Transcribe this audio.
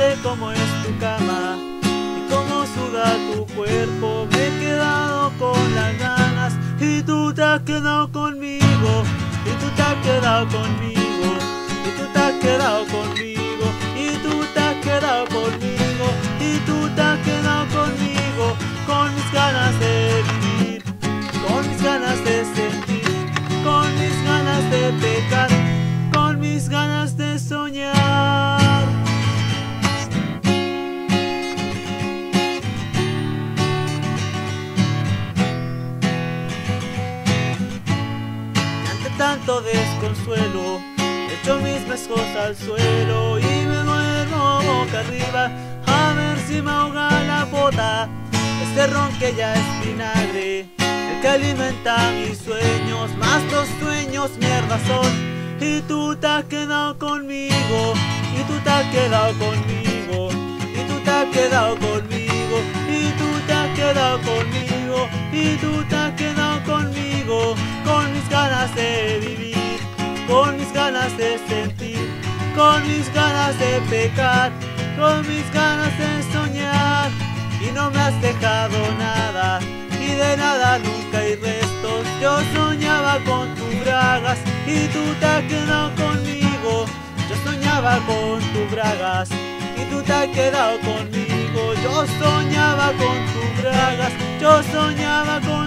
sé cómo es tu cama y cómo suda tu cuerpo. Me he quedado con las ganas y tú te has quedado conmigo. Y tú te has quedado conmigo. Y tú te has quedado conmigo. Y tú te has quedado conmigo. Y tú te has quedado conmigo. Con mis ganas de vivir. Con mis ganas de sentir. Con mis ganas de pecar. Desconsuelo, echo mis besos al suelo y me duermo boca arriba a ver si me ahoga la bota. Este ron que ya es vinagre, el que alimenta mis sueños, más los sueños mierda son. Y tú te has quedado conmigo, y tú te has quedado conmigo, y tú te has quedado conmigo, y tú te has quedado conmigo, y tú te ganas de sentir, con mis ganas de pecar, con mis ganas de soñar, y no me has dejado nada, y de nada nunca hay restos, yo soñaba con tus bragas, y tú te has quedado conmigo, yo soñaba con tus bragas, y tú te has quedado conmigo, yo soñaba con tus bragas, yo soñaba con.